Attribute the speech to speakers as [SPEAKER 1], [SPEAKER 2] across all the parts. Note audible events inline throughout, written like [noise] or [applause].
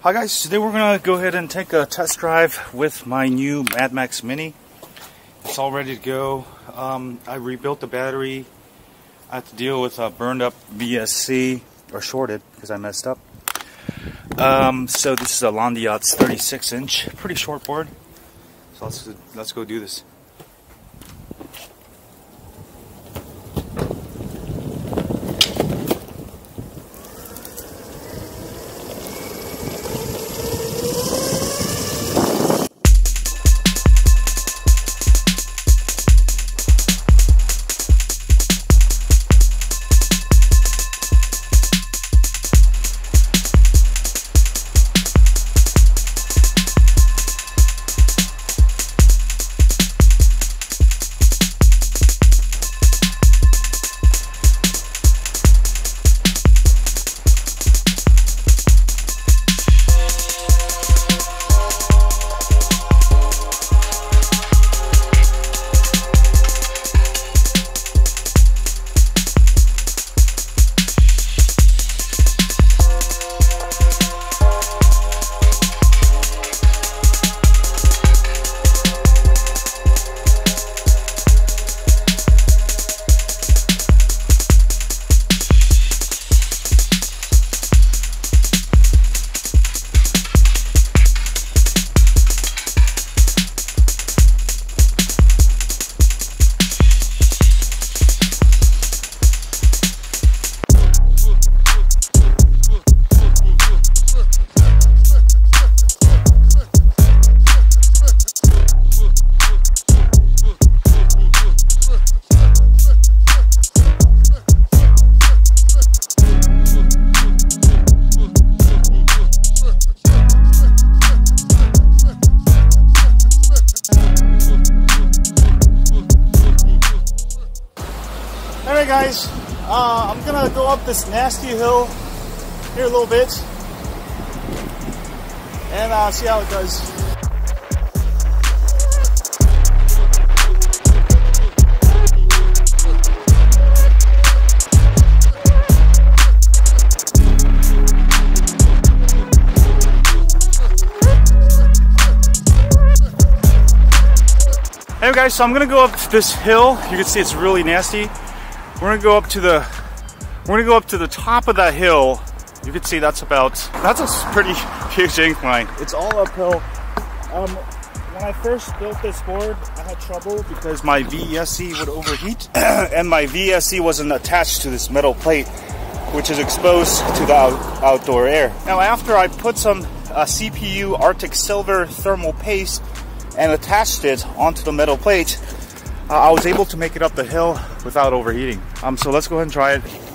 [SPEAKER 1] Hi guys, today we're gonna go ahead and take a test drive with my new Mad Max Mini. It's all ready to go. Um, I rebuilt the battery. I had to deal with a burned up VESC, or shorted, because I messed up. Um, so this is a Landyachtz 36 inch, pretty short board. So let's, let's go do this. Alright guys, uh, I'm gonna go up this nasty hill here a little bit and uh, see how it does. Hey guys, so I'm gonna go up this hill. You can see it's really nasty. We're gonna go up to the we're gonna go up to the top of that hill. You can see that's about that's a pretty [laughs] huge incline. It's all uphill. Um, when I first built this board, I had trouble because my VESC would overheat, [clears throat] and my VESC wasn't attached to this metal plate, which is exposed to the out, outdoor air. Now, after I put some uh, CPU Arctic Silver thermal paste and attached it onto the metal plate, I was able to make it up the hill without overheating. Um, so let's go ahead and try it.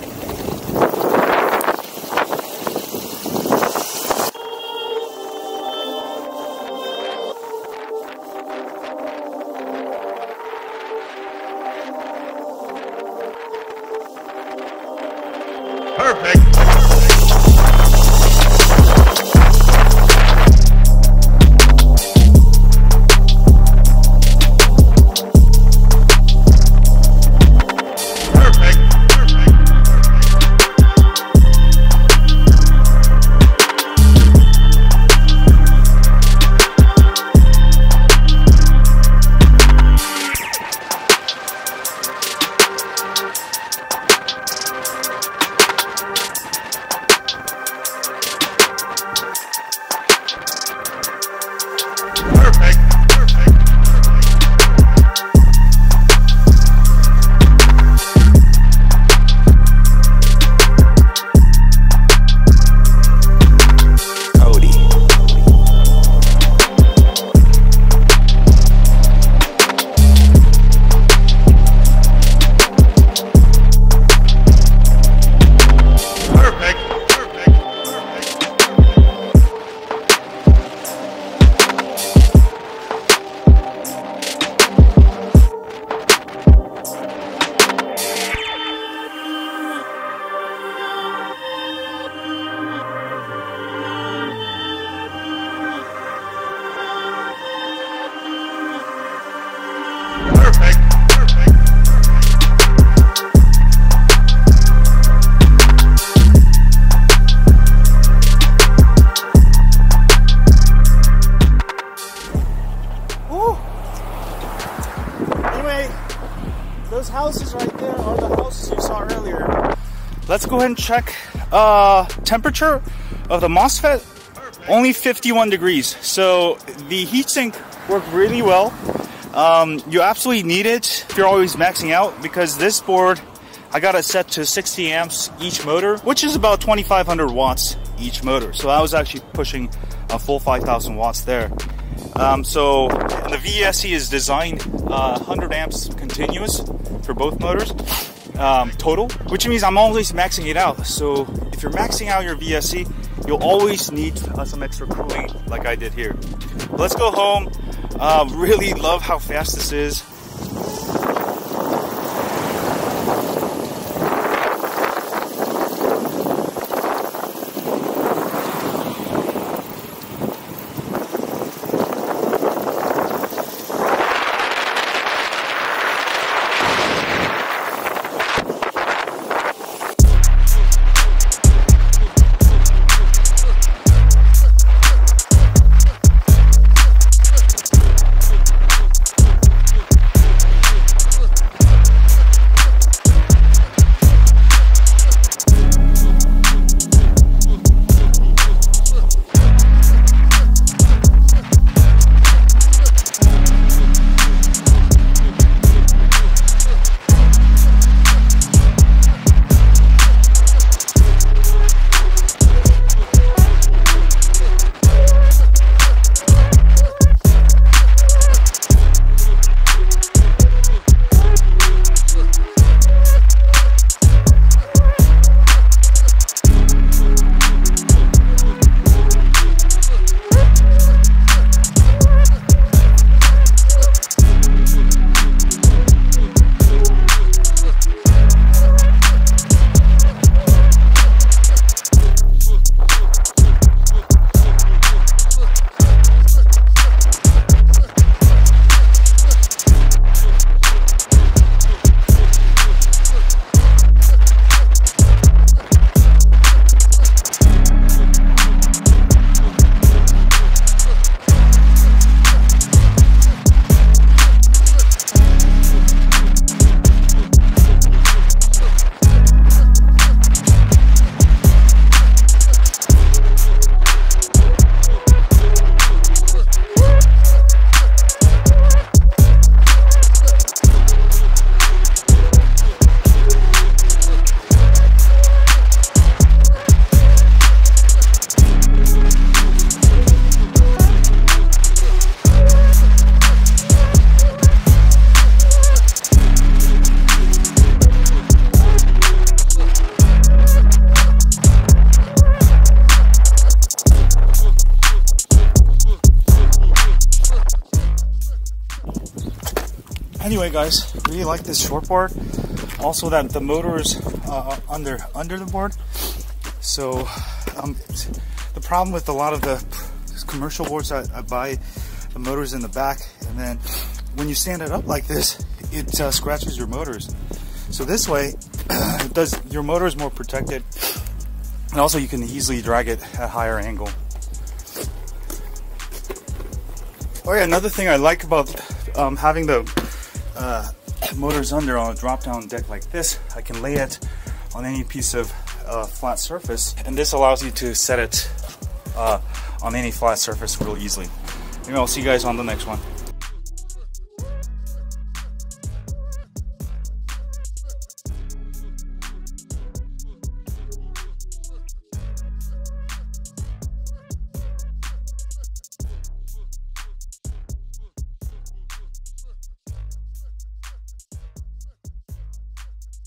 [SPEAKER 1] Let's go ahead and check uh, temperature of the MOSFET. Only 51 degrees. So the heatsink worked really well. Um, you absolutely need it if you're always maxing out because this board, I got it set to 60 amps each motor, which is about 2,500 watts each motor. So I was actually pushing a full 5,000 watts there. Um, so the VESC is designed uh, 100 amps continuous for both motors um, total, which means I'm always maxing it out. So if you're maxing out your VESC, you'll always need uh, some extra cooling like I did here. Let's go home. Uh, really love how fast this is. Anyway, guys, really like this short board. Also, that the motor is uh, under under the board. So, um, the problem with a lot of the commercial boards I, I buy, the motor's in the back, and then when you stand it up like this, it uh, scratches your motors. So this way, [clears throat] it does your motor is more protected, and also you can easily drag it at higher angle. Oh yeah, another thing I like about um, having the uh, motor's under on a drop down deck like this, I can lay it on any piece of uh, flat surface and this allows you to set it uh, on any flat surface real easily. Anyway, I'll see you guys on the next one.